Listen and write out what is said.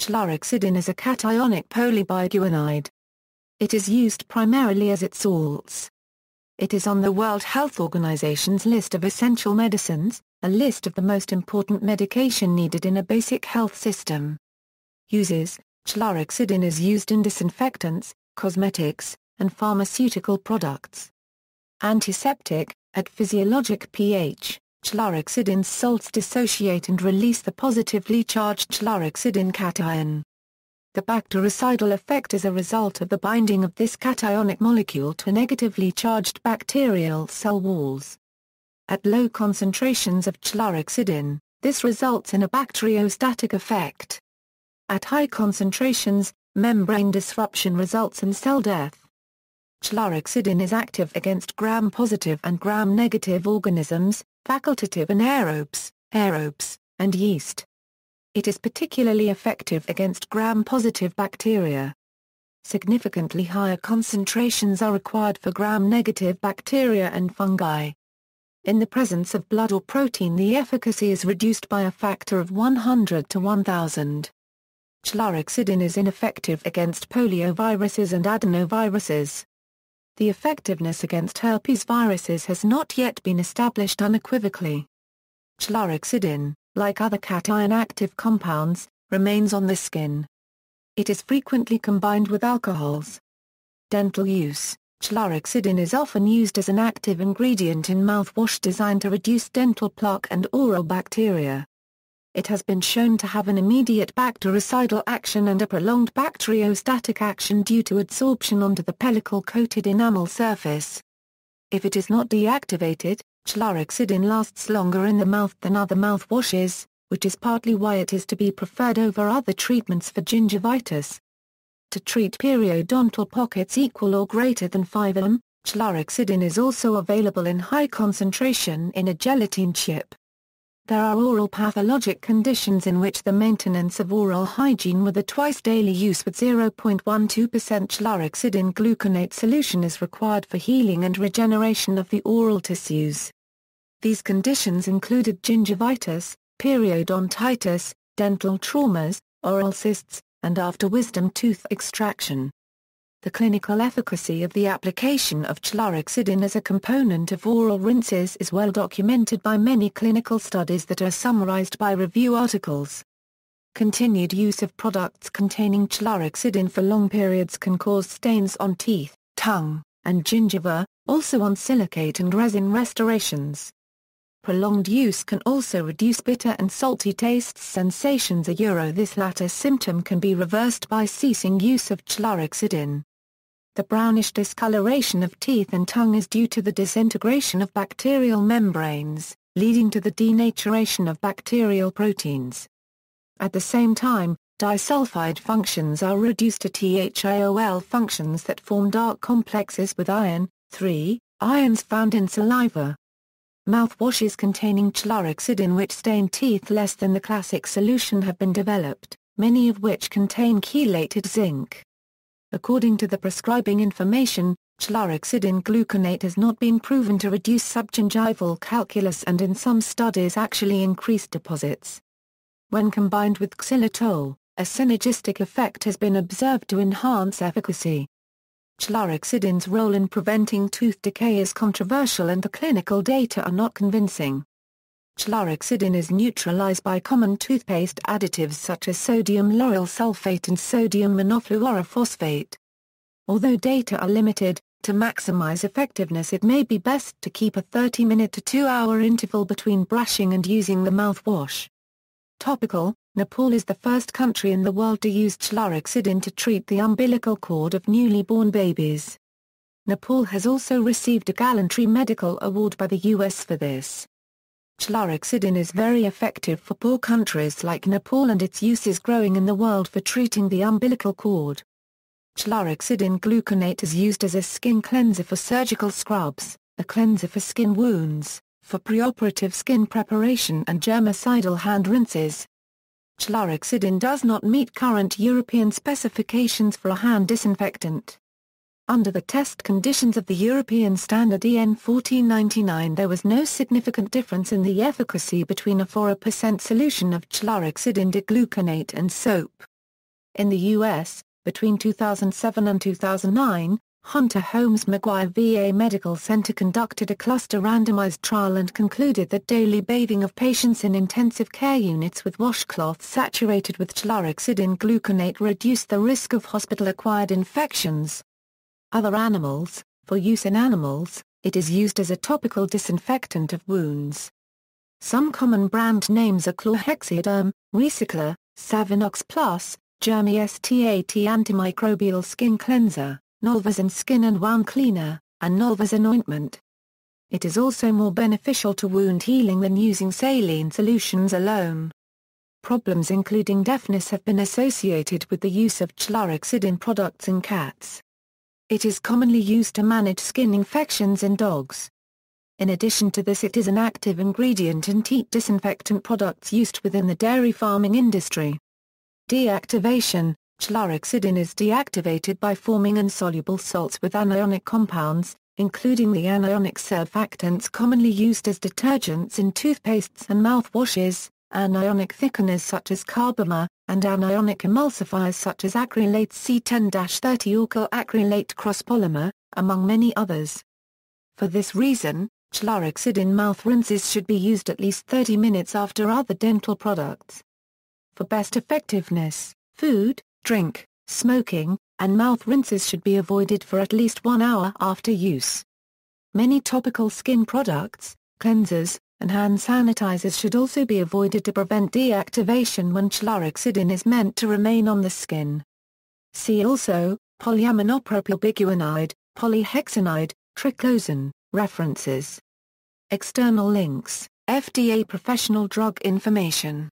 Chlorhexidine is a cationic polybiguanide. It is used primarily as its salts. It is on the World Health Organization's list of essential medicines, a list of the most important medication needed in a basic health system. Uses Chlorhexidine is used in disinfectants, cosmetics, and pharmaceutical products. Antiseptic, at physiologic pH, chlorhexidine salts dissociate and release the positively charged chlorhexidine cation. The bactericidal effect is a result of the binding of this cationic molecule to negatively charged bacterial cell walls. At low concentrations of chlorhexidine, this results in a bacteriostatic effect. At high concentrations, membrane disruption results in cell death. Chlorhexidine is active against gram-positive and gram-negative organisms, facultative anaerobes, aerobes, and yeast. It is particularly effective against gram-positive bacteria. Significantly higher concentrations are required for gram-negative bacteria and fungi. In the presence of blood or protein the efficacy is reduced by a factor of 100 to 1000. Chlorhexidine is ineffective against polioviruses and adenoviruses. The effectiveness against herpes viruses has not yet been established unequivocally. Chlorhexidine, like other cation-active compounds, remains on the skin. It is frequently combined with alcohols. Dental use Chlorhexidine is often used as an active ingredient in mouthwash designed to reduce dental plaque and oral bacteria. It has been shown to have an immediate bactericidal action and a prolonged bacteriostatic action due to adsorption onto the pellicle-coated enamel surface. If it is not deactivated, chlorhexidine lasts longer in the mouth than other mouthwashes, which is partly why it is to be preferred over other treatments for gingivitis. To treat periodontal pockets equal or greater than 5 mm, chlorhexidine is also available in high concentration in a gelatin chip. There are oral pathologic conditions in which the maintenance of oral hygiene with a twice-daily use with 0.12% chlorhexidine gluconate solution is required for healing and regeneration of the oral tissues. These conditions included gingivitis, periodontitis, dental traumas, oral cysts, and after wisdom tooth extraction. The clinical efficacy of the application of chlorhexidine as a component of oral rinses is well documented by many clinical studies that are summarized by review articles. Continued use of products containing chlorhexidine for long periods can cause stains on teeth, tongue, and gingiva, also on silicate and resin restorations. Prolonged use can also reduce bitter and salty tastes sensations a euro this latter symptom can be reversed by ceasing use of chlorhexidine. The brownish discoloration of teeth and tongue is due to the disintegration of bacterial membranes, leading to the denaturation of bacterial proteins. At the same time, disulfide functions are reduced to THIOL functions that form dark complexes with iron, 3, ions found in saliva. Mouthwashes containing chlorhexidine which stain teeth less than the classic solution have been developed, many of which contain chelated zinc. According to the prescribing information, chlorhexidine gluconate has not been proven to reduce subgingival calculus and in some studies actually increased deposits. When combined with xylitol, a synergistic effect has been observed to enhance efficacy. Chlorhexidine's role in preventing tooth decay is controversial and the clinical data are not convincing. Chlorhexidine is neutralized by common toothpaste additives such as sodium lauryl sulfate and sodium monofluorophosphate. Although data are limited, to maximize effectiveness it may be best to keep a 30-minute to 2-hour interval between brushing and using the mouthwash. Topical, Nepal is the first country in the world to use chlorhexidine to treat the umbilical cord of newly born babies. Nepal has also received a Gallantry Medical Award by the U.S. for this. Chlorhexidine is very effective for poor countries like Nepal and its use is growing in the world for treating the umbilical cord. Chlorhexidine gluconate is used as a skin cleanser for surgical scrubs, a cleanser for skin wounds, for preoperative skin preparation and germicidal hand rinses. Chlorhexidine does not meet current European specifications for a hand disinfectant. Under the test conditions of the European standard EN 1499 there was no significant difference in the efficacy between a 4% solution of chlorhexidine digluconate and soap. In the U.S., between 2007 and 2009, Hunter Holmes McGuire VA Medical Center conducted a cluster randomized trial and concluded that daily bathing of patients in intensive care units with washcloths saturated with chlorhexidine gluconate reduced the risk of hospital-acquired infections. Other animals, for use in animals, it is used as a topical disinfectant of wounds. Some common brand names are Chlorhexidderm, Recycler, Savinox Plus, Germi STAT Antimicrobial Skin Cleanser, Nolvasan Skin and Wound Cleaner, and Nolvasan Ointment. It is also more beneficial to wound healing than using saline solutions alone. Problems including deafness have been associated with the use of chlorhexidine products in cats. It is commonly used to manage skin infections in dogs. In addition to this it is an active ingredient in teat disinfectant products used within the dairy farming industry. Deactivation Chlorhexidine is deactivated by forming insoluble salts with anionic compounds, including the anionic surfactants commonly used as detergents in toothpastes and mouthwashes, anionic thickeners such as carbomer, and anionic emulsifiers such as acrylate C10-30 or acrylate crosspolymer, among many others. For this reason, chlorhexidine mouth rinses should be used at least 30 minutes after other dental products. For best effectiveness, food, drink, smoking, and mouth rinses should be avoided for at least one hour after use. Many topical skin products, cleansers, and hand sanitizers should also be avoided to prevent deactivation when chlorhexidine is meant to remain on the skin. See also, polyaminopropylbiguanide, polyhexanide, triclosan, references. External links, FDA professional drug information.